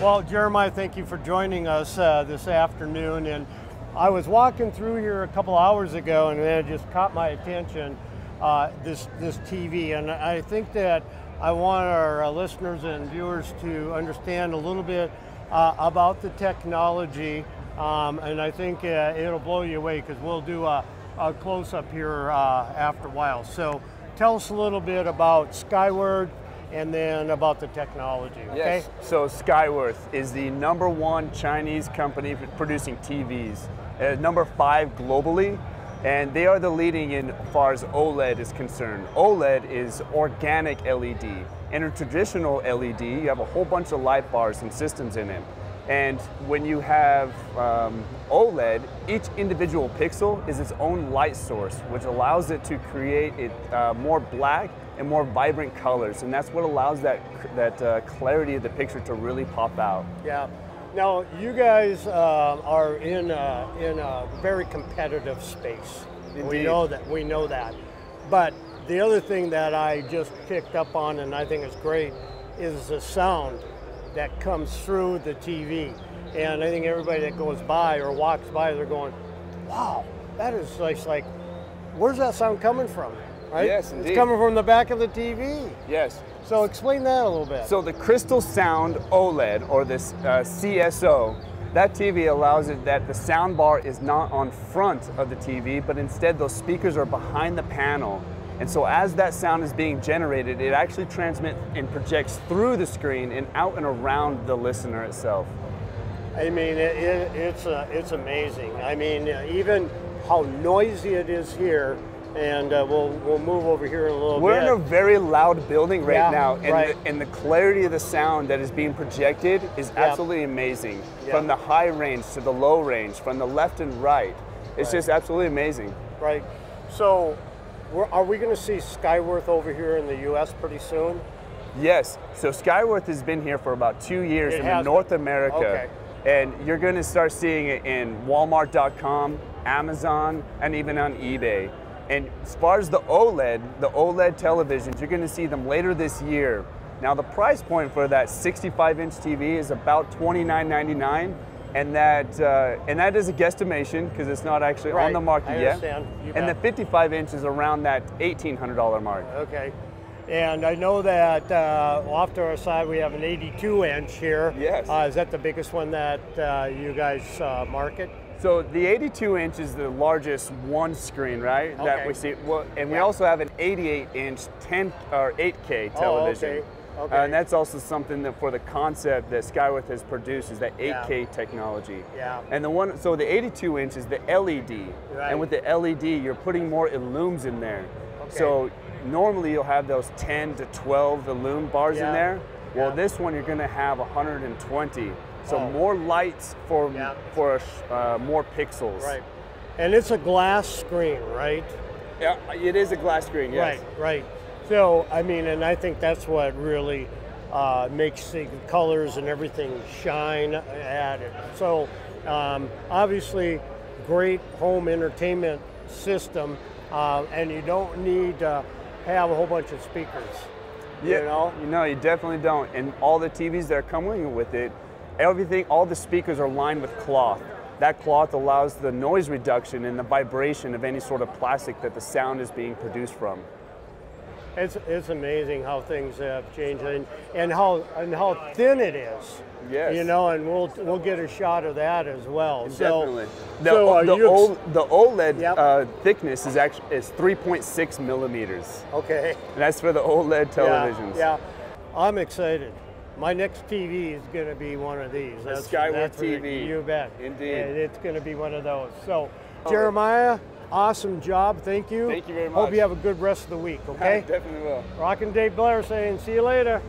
Well, Jeremiah, thank you for joining us uh, this afternoon. And I was walking through here a couple hours ago, and it just caught my attention. Uh, this this TV, and I think that I want our uh, listeners and viewers to understand a little bit uh, about the technology, um, and I think uh, it'll blow you away because we'll do a, a close up here uh, after a while. So, tell us a little bit about Skyworth and then about the technology. Okay. Yes. So Skyworth is the number one Chinese company producing TVs, uh, number five globally, and they are the leading in far as OLED is concerned. OLED is organic LED. In a traditional LED, you have a whole bunch of light bars and systems in it. And when you have um, OLED, each individual pixel is its own light source, which allows it to create it uh, more black and more vibrant colors. And that's what allows that, that uh, clarity of the picture to really pop out. Yeah. Now, you guys uh, are in a, in a very competitive space. We know that. We know that. But the other thing that I just picked up on, and I think is great, is the sound that comes through the TV. And I think everybody that goes by or walks by, they're going, "Wow, that is like, like where's that sound coming from?" Right? Yes, indeed. It's coming from the back of the TV. Yes. So explain that a little bit. So the Crystal Sound OLED, or this uh, CSO, that TV allows it that the sound bar is not on front of the TV, but instead those speakers are behind the panel. And so as that sound is being generated, it actually transmits and projects through the screen and out and around the listener itself. I mean, it, it, it's uh, it's amazing. I mean, uh, even how noisy it is here, and uh, we'll we'll move over here in a little bit. We're in a very loud building right Yeah, now, and, right. the, and the clarity of the sound that is being projected is absolutely amazing. From the high range to the low range, from the left and right. It's Right. just absolutely amazing. right. So, we're, are we going to see Skyworth over here in the U.S. pretty soon? Yes. So Skyworth has been here for about two years It in North been. America. Okay. And you're going to start seeing it in Walmart.com, Amazon, and even on eBay. And as far as the OLED, the OLED televisions, you're going to see them later this year. Now the price point for that 65-inch TV is about $29.99, and that uh, and that is a guesstimation because it's not actually Right. on the market yet. And the 55 inch is around that $1,800 mark. Okay. And I know that uh, off to our side we have an 82 inch here. Yes. Uh, is that the biggest one that uh, you guys uh, market? So the 82 inch is the largest one screen, right? Okay. That we see. Well, and we Yeah. also have an 88 inch 10 or 8K Oh, television. okay. Okay. Uh, and that's also something that for the concept that Skyworth has produced is that 8K technology. Yeah. And the one, so the 82 inch is the LED. Right. And with the LED, you're putting more illums in there. Okay. So normally you'll have those 10 to 12 illum bars Yeah. in there. Well, Yeah. this one you're going to have 120. So Oh. more lights for Yeah. for uh, more pixels. Right. And it's a glass screen, right? Yeah, it is a glass screen. Yes. Right, right. So, I mean, and I think that's what really uh, makes the colors and everything shine at it. So, um, obviously, great home entertainment system, uh, and you don't need to have a whole bunch of speakers. Yeah. You know? No, you definitely don't. And all the TVs that are coming with it, everything, all the speakers are lined with cloth. That cloth allows the noise reduction and the vibration of any sort of plastic that the sound is being produced from. It's, it's amazing how things have changed and, and how and how thin it is. Yes. You know, and we'll we'll get a shot of that as well. So, Definitely. The, so are the, you ex- O- the OLED Yep. uh, thickness is actually is 3.6 millimeters, okay? and that's for the OLED televisions. Yeah, yeah. I'm excited. My next TV is going to be one of these. That's, Skyworth that's what- TV. You bet. Indeed. And it's going to be one of those. So, Jeremiah, awesome job. Thank you. Thank you very much. Hope you have a good rest of the week. Okay. Definitely will. Rockin' Dave Blair saying, see you later.